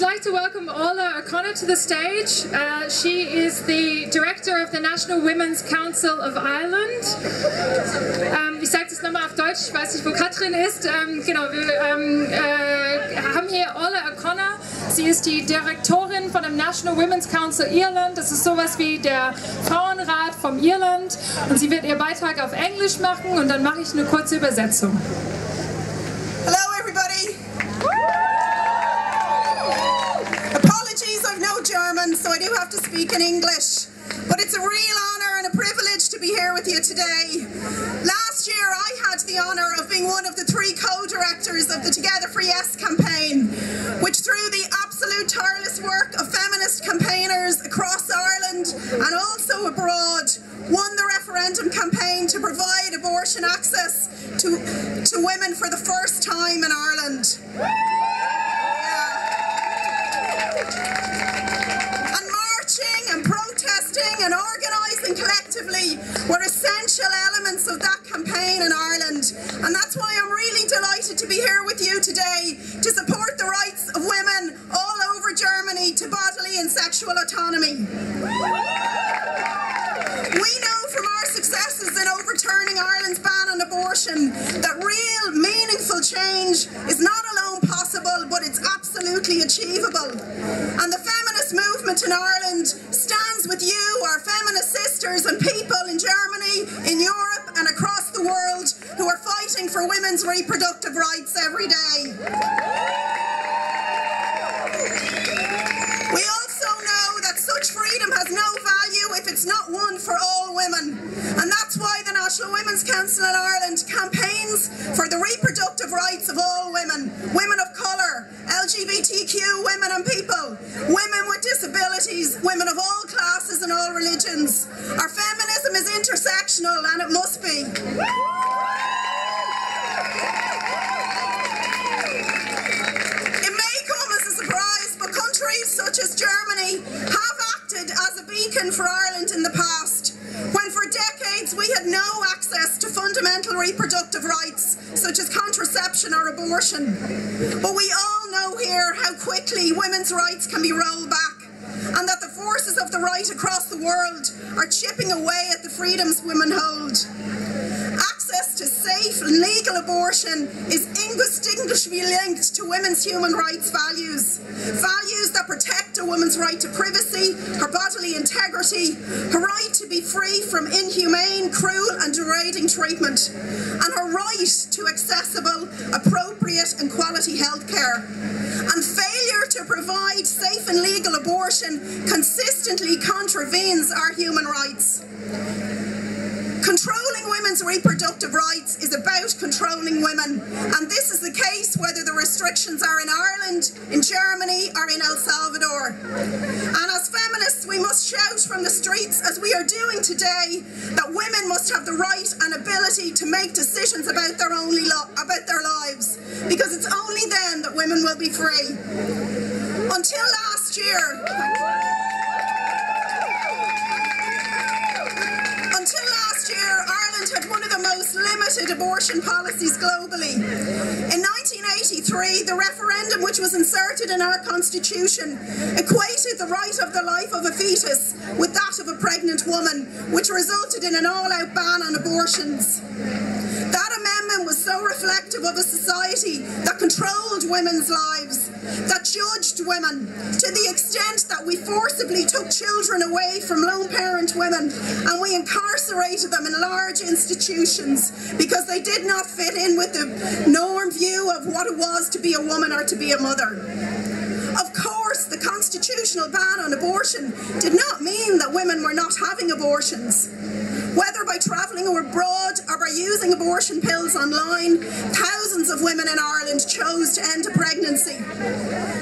would like to welcome Orla O'Connor to the stage. Uh, she is the director of the National Women's Council of Ireland. Ähm, ich sage das nochmal auf Deutsch, ich weiß nicht, wo Katrin ist. Ähm, genau, wir ähm, äh, haben hier Orla O'Connor. Sie ist die Direktorin von dem National Women's Council Irland. Das ist sowas wie der Frauenrat vom Irland. Und sie wird ihr Beitrag auf Englisch machen und dann mache ich eine kurze Übersetzung. Hello, everybody. No German, so I do have to speak in English. But it's a real honour and a privilege to be here with you today. Last year, I had the honour of being one of the three co-directors of the Together for Yes campaign, which through the absolute tireless work of feminist campaigners across Ireland and also abroad, won the referendum campaign to provide abortion access to, to women for the to support the rights of women all over Germany to bodily and sexual autonomy. We know from our successes in overturning Ireland's ban on abortion that real, meaningful change is not alone possible, but it's absolutely achievable. And the feminist movement in Ireland stands with you, our feminist sisters and people in Germany, in Europe, and across the world who are fighting for women's reproductive women of all classes and all religions. Our feminism is intersectional and it must be. It may come as a surprise, but countries such as Germany have acted as a beacon for Ireland in the past, when for decades we had no access to fundamental reproductive rights, such as contraception or abortion. But we all know here how quickly women's rights can be rolled back, and that the forces of the right across the world are chipping away at the freedoms women hold. Access to safe legal abortion is indistinguishably linked to women's human rights values. Values that protect a woman's right to privacy, her bodily integrity, her right to be free from inhumane, cruel and degrading treatment, and her right to accessible, appropriate and quality health care. And to provide safe and legal abortion consistently contravenes our human rights. Controlling women's reproductive rights is about controlling women, and this is the case whether the restrictions are in Ireland, in Germany, or in El Salvador. And as feminists, we must shout from the streets, as we are doing today, that women must have the right and ability to make decisions about their only about their lives, because it's only then that women will be free. Until last year. Year, Ireland had one of the most limited abortion policies globally. In 1983, the referendum which was inserted in our constitution equated the right of the life of a fetus with that of a pregnant woman, which resulted in an all-out ban on abortions. That amendment was so reflective of a society that controlled women's lives, that judged women, to the extent that we forcibly took children away from lone parent women and we incarcerated them in large institutions because they did not fit in with the norm view of what it was to be a woman or to be a mother. Of course, the constitutional ban on abortion did not mean that women were not having abortions. Whether by travelling abroad or by using abortion pills online, thousands of women in Ireland chose to end a pregnancy.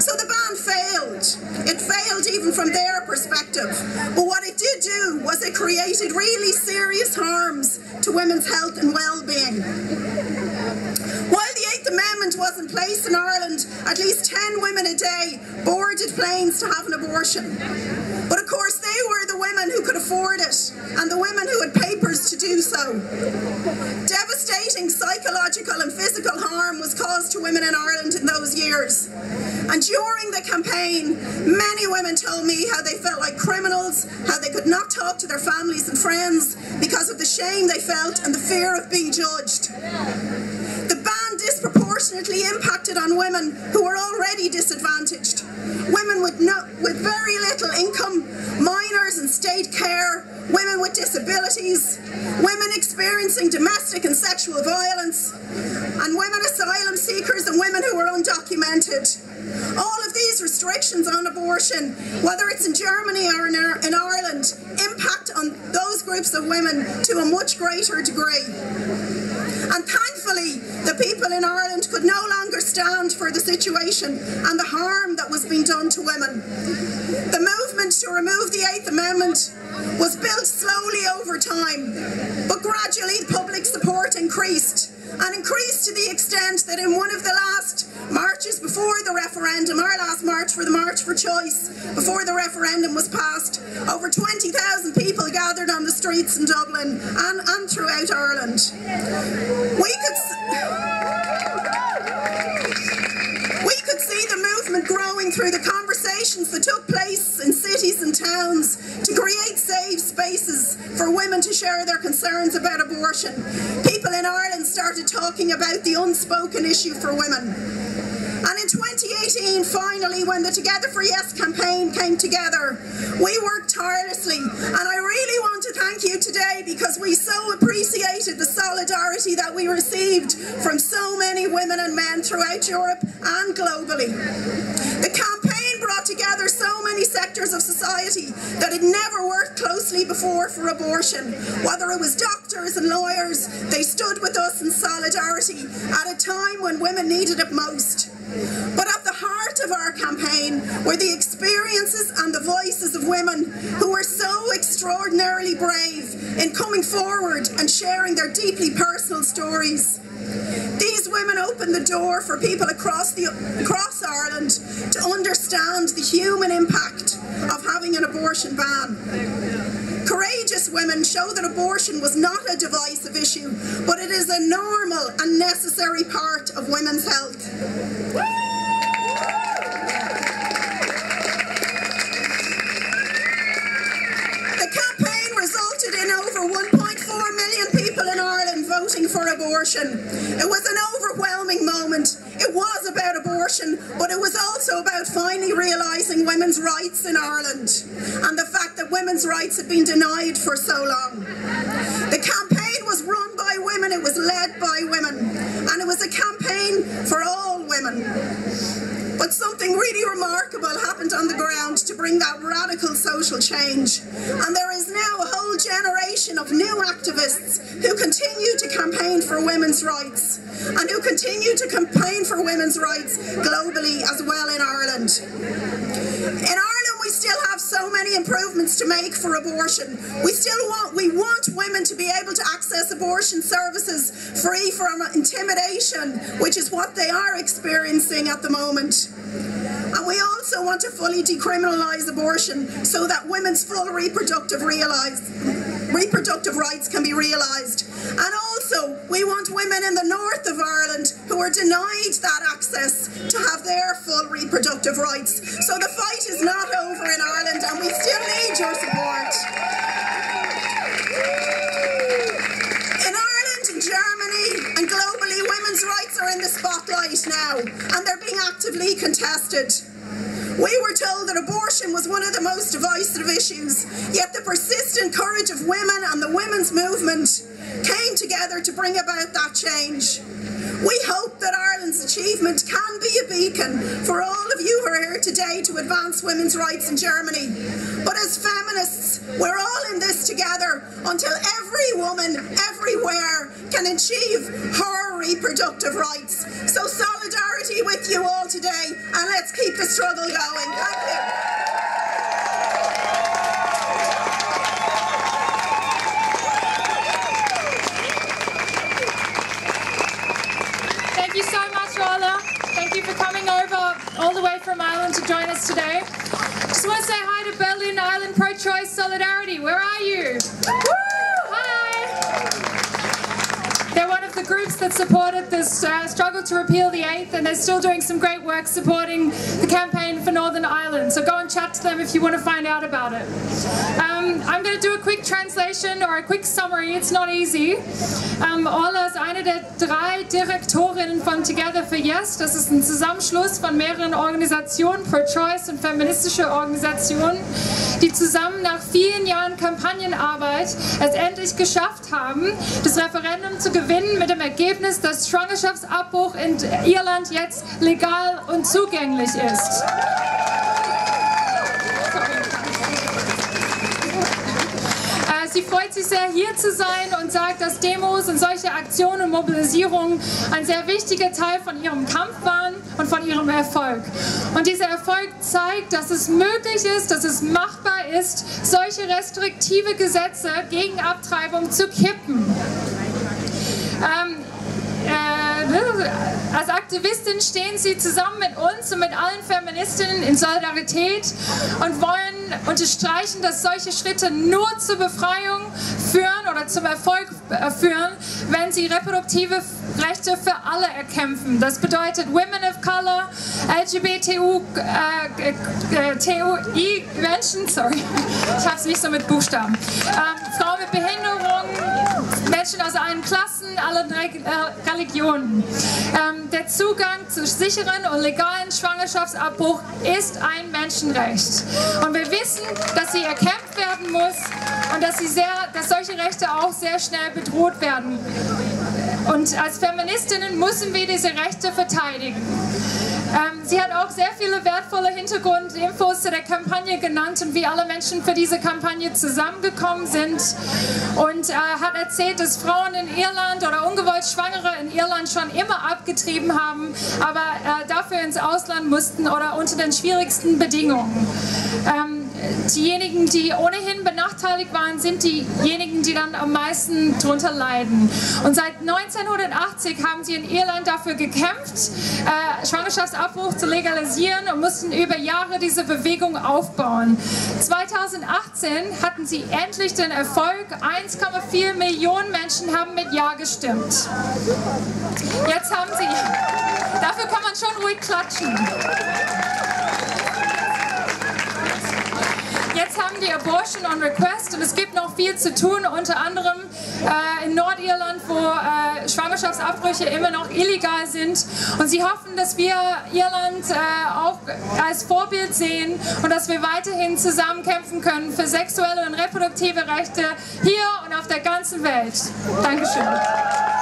So the ban failed. It failed even from their perspective. But what it did do was it created really serious harms to women's health and well-being. While the Eighth Amendment was in place in Ireland, at least 10 women a day boarded planes to have an abortion. But of course, they were the women who could afford it and the do so. Devastating psychological and physical harm was caused to women in Ireland in those years. And during the campaign, many women told me how they felt like criminals, how they could not talk to their families and friends because of the shame they felt and the fear of being judged. The ban disproportionately impacted on women who were already disadvantaged. Women with, no, with very little income, minors in state care, women with disabilities, women experiencing domestic and sexual violence, and women asylum seekers and women who are undocumented. All of these restrictions on abortion, whether it's in Germany or in, in Ireland, impact on those groups of women to a much greater degree. And thankfully, the people in Ireland could no longer stand for the situation and the harm that was being done to women. The movement to remove the Eighth Amendment was built slowly over time, but gradually public support increased and increased to the extent that in one of the last marches before the referendum, our last march for the March for Choice, before the referendum was passed, over 20,000 people gathered on the streets in Dublin and, and throughout Ireland. We could we could see the movement growing through the conversations that took place share their concerns about abortion. People in Ireland started talking about the unspoken issue for women. And in 2018, finally, when the Together for Yes campaign came together, we worked tirelessly. And I really want to thank you today because we so appreciated the solidarity that we received from so many women and men throughout Europe and globally. The together so many sectors of society that had never worked closely before for abortion. Whether it was doctors and lawyers, they stood with us in solidarity at a time when women needed it most. But at the heart of our campaign were the experiences and the voices of women who were so extraordinarily brave in coming forward and sharing their deeply personal stories. These women opened the door for people across, the, across Ireland to understand the human impact of having an abortion ban. Courageous women show that abortion was not a divisive issue, but it is a normal and necessary part of women's health. The campaign resulted in over 1.4 million people in Ireland voting for abortion. It was an overwhelming moment. It was about abortion, but it was also about finally realising women's rights in Ireland and the fact that women's rights had been denied for so long. The campaign was run by women, it was led by women, and it was a campaign for all women. But something really remarkable happened on the ground to bring that radical social change. And there activists who continue to campaign for women's rights and who continue to campaign for women's rights globally as well in Ireland. In Ireland we still have so many improvements to make for abortion. We still want we want women to be able to access abortion services free from intimidation, which is what they are experiencing at the moment. And we also want to fully decriminalise abortion so that women's full reproductive, realize, reproductive rights can be realised. And also, we want women in the north of Ireland who are denied that access to have their full reproductive rights. So the fight is not over in Ireland and we still need your support. In Ireland, Germany and globally, women's rights are in the spotlight now and they're being actively contested. We were told that abortion was one of the most divisive issues, yet the persistent courage of women and the women's movement came together to bring about that change. We hope that Ireland's achievement can be a beacon for all of you who are here today to advance women's rights in Germany. But as feminists, we're all in this together until every woman, everywhere, can achieve her reproductive rights. So solidarity with you all today, and let's keep the struggle going. Thank you. Thank you so much, Orla. Thank you for coming over all the way from Ireland to join us today. Just want to say hi to Berlin Ireland Pro pro-choice solidarity. Where are you? Hi. They're one of the groups that supported this uh, struggle to repeal the eighth, and they're still doing some great work supporting the campaign for Northern Ireland. So go and chat to them if you want to find out about it. Um, I'm going to do a quick translation or a quick summary. It's not easy. Um, Orla ist eine der drei Direktorinnen von Together for Yes. Das ist ein Zusammenschluss von mehreren Organisationen, Pro-Choice und feministische Organisationen, die zusammen nach vielen Jahren Kampagnenarbeit es endlich geschafft haben, das Referendum zu gewinnen mit dem Ergebnis, dass Schwangerschaftsabbruch in Irland jetzt legal und zugänglich ist. Äh, Sie freut sich sehr, hier zu sein und sagt, dass Demos und solche Aktionen und Mobilisierungen ein sehr wichtiger Teil von ihrem Kampf waren und von ihrem Erfolg. Und dieser Erfolg zeigt, dass es möglich ist, dass es machbar ist, solche restriktive Gesetze gegen Abtreibung zu kippen. Ähm, äh, als Aktivistin stehen sie zusammen mit uns und mit allen Feministinnen in Solidarität und wollen unterstreichen, dass solche Schritte nur zur Befreiung führen oder zum Erfolg äh, führen, wenn sie reproduktive Rechte für alle erkämpfen. Das bedeutet Women of Color, LGBTU, äh, äh, TUI Menschen, sorry, ich habe es nicht so mit Buchstaben, ähm, Frauen mit Behinderung, Menschen aus allen Klassen, allen äh, Religionen. Ähm, der Zugang zu sicheren und legalen Schwangerschaftsabbruch ist ein Menschenrecht. Und wir wissen, dass sie erkämpft werden muss und dass, sie sehr, dass solche Rechte auch sehr schnell bedroht werden. Und als Feministinnen müssen wir diese Rechte verteidigen. Ähm, sie hat auch sehr viele wertvolle Hintergrundinfos zu der Kampagne genannt und wie alle Menschen für diese Kampagne zusammengekommen sind und äh, hat erzählt, dass Frauen in Irland oder ungewollt Schwangere in Irland schon immer abgetrieben haben, aber äh, dafür ins Ausland mussten oder unter den schwierigsten Bedingungen. Ähm, diejenigen, die ohnehin benachteiligt waren, sind diejenigen, die dann am meisten darunter leiden. Und seit 1980 haben sie in Irland dafür gekämpft, äh, Schwangerschaftsabbruch zu legalisieren und mussten über Jahre diese Bewegung aufbauen. 2018 hatten sie endlich den Erfolg. 1,4 Millionen Menschen haben mit Ja gestimmt. Jetzt haben sie, dafür kann man schon ruhig klatschen. Haben die Abortion on Request und es gibt noch viel zu tun, unter anderem äh, in Nordirland, wo äh, Schwangerschaftsabbrüche immer noch illegal sind. Und sie hoffen, dass wir Irland äh, auch als Vorbild sehen und dass wir weiterhin zusammenkämpfen können für sexuelle und reproduktive Rechte hier und auf der ganzen Welt. Dankeschön.